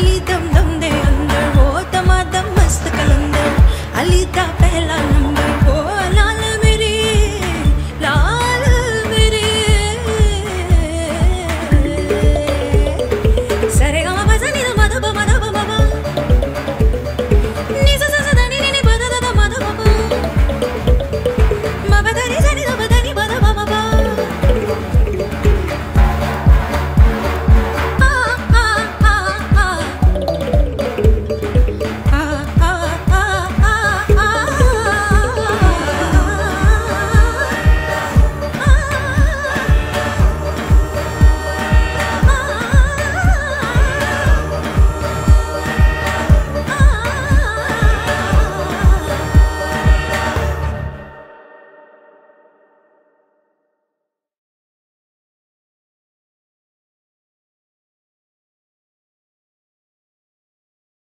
Lalita.